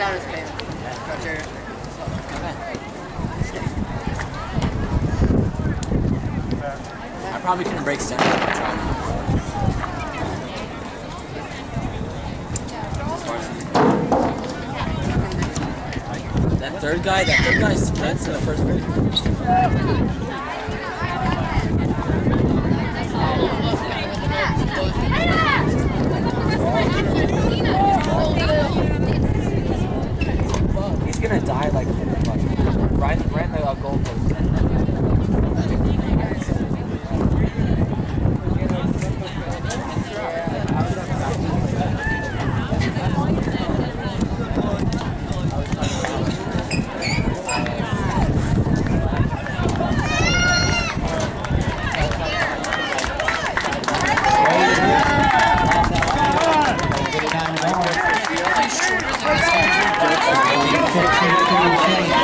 down his pants. Roger. I probably couldn't break center. That third guy, that third guy sprints in the first break. Die like right, right in the uh, goal post. Fifteen Thank you.